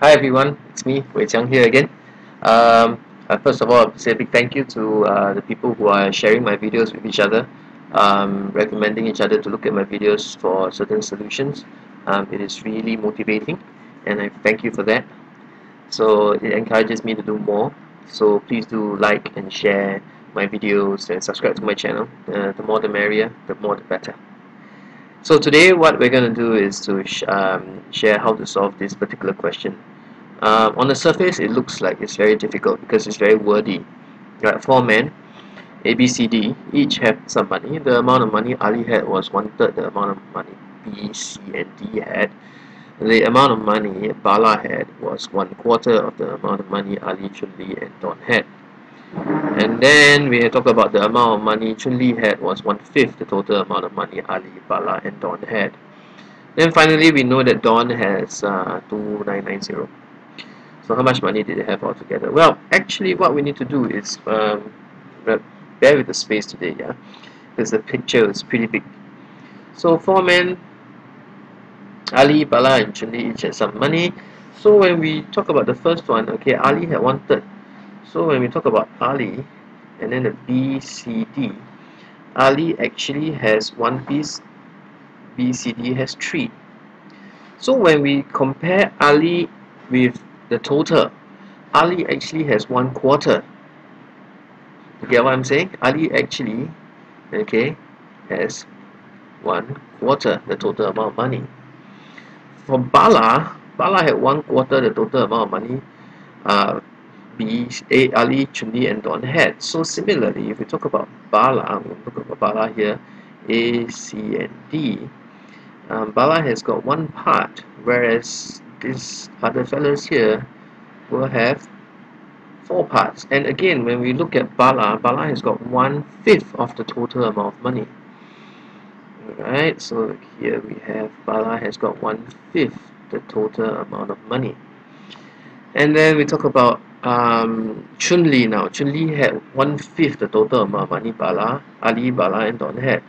Hi everyone, it's me, Wei Qiang here again. Um, uh, first of all, I say a big thank you to uh, the people who are sharing my videos with each other, um, recommending each other to look at my videos for certain solutions. Um, it is really motivating and I thank you for that. So it encourages me to do more. So please do like and share my videos and subscribe to my channel. Uh, the more the merrier, the more the better. So today what we're going to do is to sh um, share how to solve this particular question. Uh, on the surface it looks like it's very difficult because it's very wordy. Right, four men, A, B, C, D, each have some money. The amount of money Ali had was one third the amount of money B, C, and D had. The amount of money Bala had was one quarter of the amount of money Ali, Chun Li, and Don had. And then we talk about the amount of money Chun Li had was one-fifth the total amount of money Ali, Bala and Don had. Then finally we know that Don has uh, 2990. So how much money did they have altogether? Well, actually what we need to do is um, bear with the space today, yeah, because the picture is pretty big. So four men, Ali, Bala and Chun Li each had some money. So when we talk about the first one, okay, Ali had one third so when we talk about Ali and then the BCD, Ali actually has one piece, BCD has three. So when we compare Ali with the total, Ali actually has one quarter. You get what I'm saying? Ali actually, okay, has one quarter the total amount of money. For Bala, Bala had one quarter the total amount of money. Uh, B, A, Ali, Chun Li, and Don had. So similarly, if we talk about Bala, we look at Bala here, A, C, and D. Um, Bala has got one part, whereas these other fellows here will have four parts. And again, when we look at Bala, Bala has got one fifth of the total amount of money. Alright, so here we have Bala has got one fifth the total amount of money. And then we talk about um, Chun Li now. Chun Li had one fifth the total amount of money Bala, Ali, Bala, and Don had.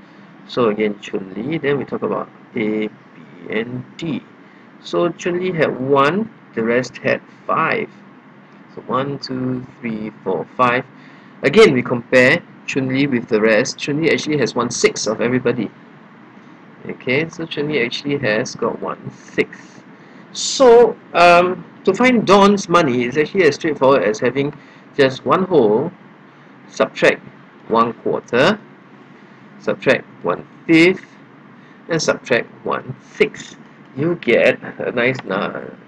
So again, Chun Li. Then we talk about A, B, and D. So Chun Li had one, the rest had five. So one, two, three, four, five. Again, we compare Chun Li with the rest. Chun Li actually has one sixth of everybody. Okay, so Chun Li actually has got one sixth. So um, to find Don's money is actually as straightforward as having just one whole, subtract one quarter, subtract one fifth, and subtract one sixth. You get a nice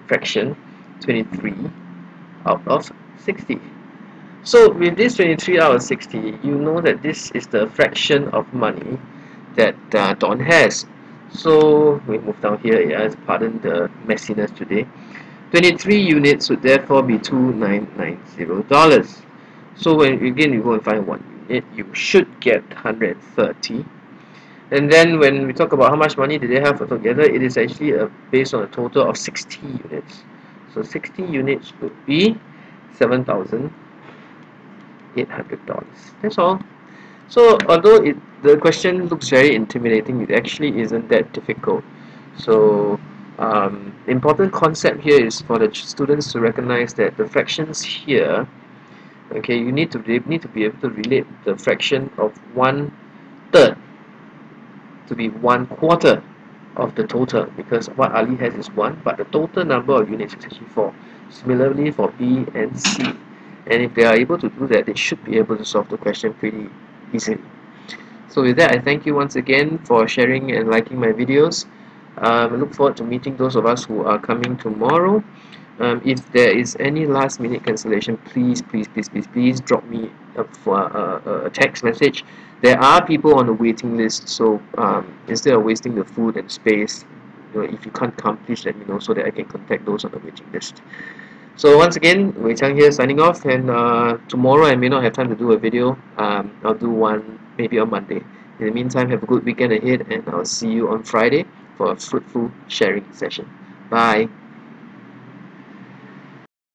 fraction, 23 out of 60. So with this 23 out of 60, you know that this is the fraction of money that uh, Don has. So we move down here, yeah, pardon the messiness today. 23 units would therefore be $2990. So when again you go and find one unit, you should get 130. And then when we talk about how much money did they have together, it is actually a, based on a total of 60 units. So 60 units would be $7,800. That's all. So although it, the question looks very intimidating, it actually isn't that difficult. So um, important concept here is for the students to recognize that the fractions here okay you need to be, need to be able to relate the fraction of one third to be one quarter of the total because what Ali has is one but the total number of units is actually four. Similarly for B and C. And if they are able to do that they should be able to solve the question pretty easily. So with that I thank you once again for sharing and liking my videos um, look forward to meeting those of us who are coming tomorrow. Um, if there is any last minute cancellation please please please please please drop me a, a, a text message. There are people on the waiting list so um, instead of wasting the food and space you know, if you can't come please let me know so that I can contact those on the waiting list. So once again Wei Qiang here signing off and uh, tomorrow I may not have time to do a video. Um, I'll do one maybe on Monday. In the meantime have a good weekend ahead and I'll see you on Friday for a fruitful sharing session. Bye.